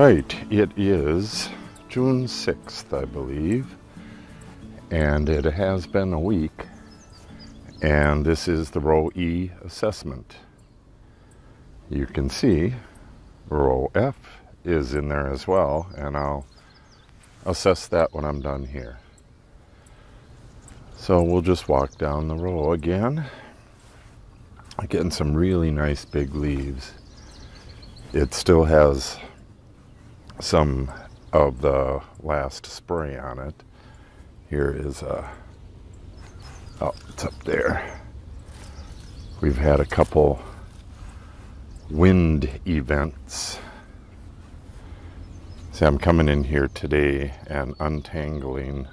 right, it is June 6th, I believe, and it has been a week, and this is the row E assessment. You can see row F is in there as well, and I'll assess that when I'm done here. So we'll just walk down the row again, getting some really nice big leaves. It still has some of the last spray on it. Here is a, oh, it's up there. We've had a couple wind events. See, I'm coming in here today and untangling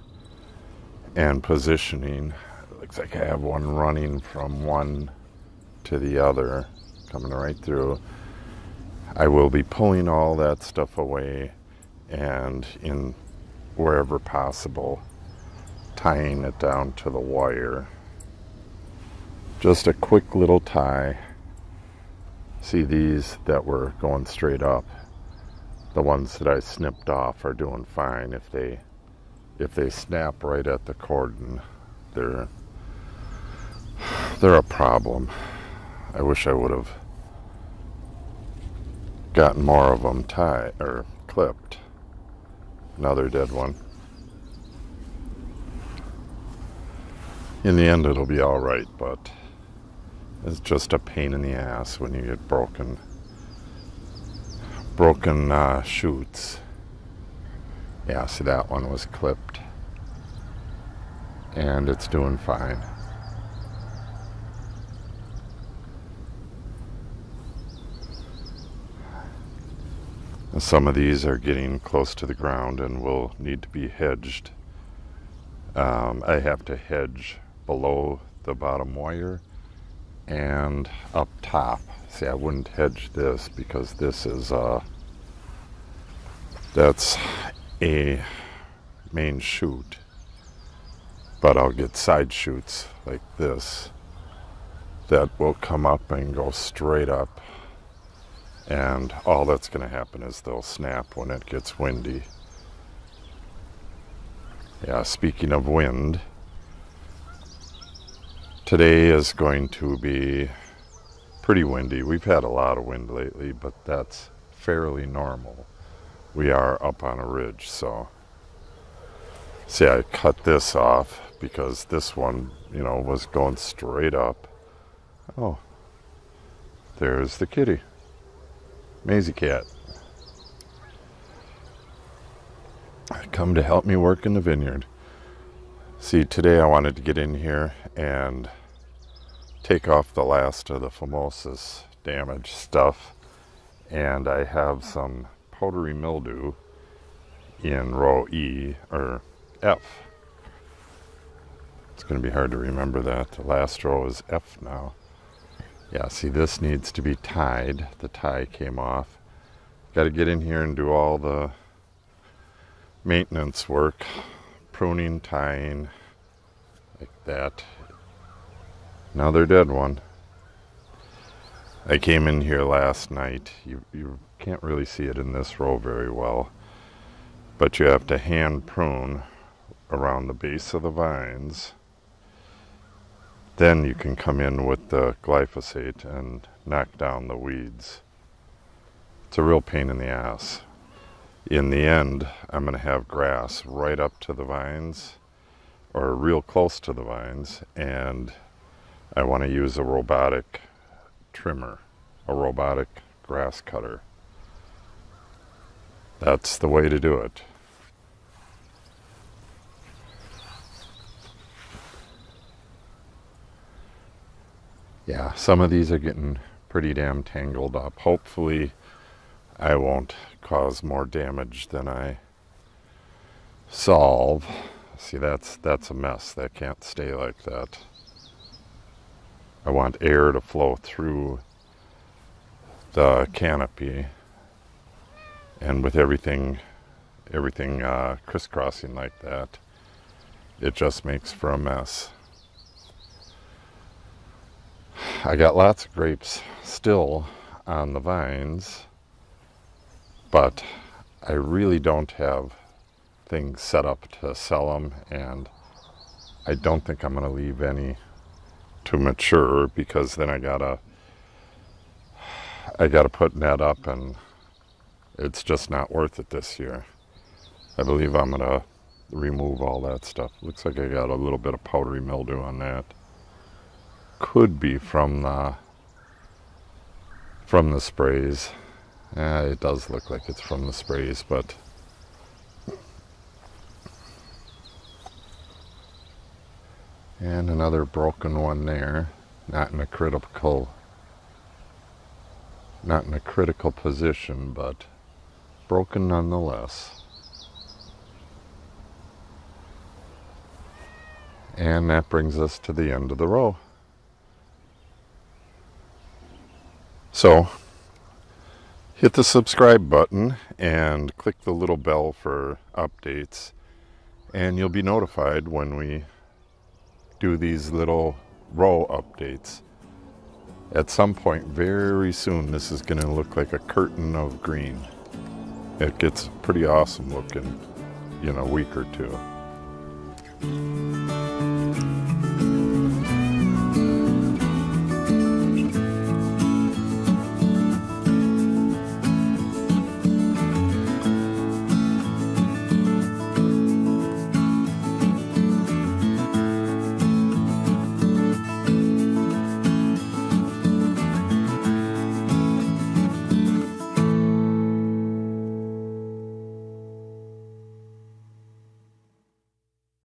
and positioning. It looks like I have one running from one to the other, coming right through. I will be pulling all that stuff away and in wherever possible tying it down to the wire. Just a quick little tie. See these that were going straight up. The ones that I snipped off are doing fine if they if they snap right at the cordon. They're they're a problem. I wish I would have gotten more of them tied or clipped. Another dead one. In the end, it'll be all right, but it's just a pain in the ass when you get broken, broken uh, shoots. Yeah, see that one was clipped, and it's doing fine. Some of these are getting close to the ground and will need to be hedged. Um, I have to hedge below the bottom wire and up top. See, I wouldn't hedge this because this is uh, that's a main shoot, but I'll get side shoots like this that will come up and go straight up and all that's going to happen is they'll snap when it gets windy. Yeah, speaking of wind, today is going to be pretty windy. We've had a lot of wind lately, but that's fairly normal. We are up on a ridge, so see, I cut this off because this one, you know, was going straight up. Oh, there's the kitty. Maisie Cat. Come to help me work in the vineyard. See, today I wanted to get in here and take off the last of the Phomopsis damage stuff. And I have some powdery mildew in row E or F. It's going to be hard to remember that. The last row is F now. Yeah, see this needs to be tied. The tie came off. Got to get in here and do all the maintenance work. Pruning, tying, like that. Another dead one. I came in here last night. You, you can't really see it in this row very well. But you have to hand prune around the base of the vines then you can come in with the glyphosate and knock down the weeds. It's a real pain in the ass. In the end, I'm going to have grass right up to the vines or real close to the vines and I want to use a robotic trimmer, a robotic grass cutter. That's the way to do it. Yeah, some of these are getting pretty damn tangled up. Hopefully, I won't cause more damage than I solve. See, that's that's a mess. That can't stay like that. I want air to flow through the canopy, and with everything, everything uh, crisscrossing like that, it just makes for a mess. I got lots of grapes still on the vines, but I really don't have things set up to sell them and I don't think I'm going to leave any to mature because then I gotta I gotta put net up and it's just not worth it this year. I believe I'm gonna remove all that stuff. Looks like I got a little bit of powdery mildew on that. Could be from the from the sprays. It does look like it's from the sprays, but and another broken one there. Not in a critical not in a critical position, but broken nonetheless. And that brings us to the end of the row. So, hit the subscribe button and click the little bell for updates, and you'll be notified when we do these little row updates. At some point very soon, this is going to look like a curtain of green. It gets pretty awesome looking in a week or two.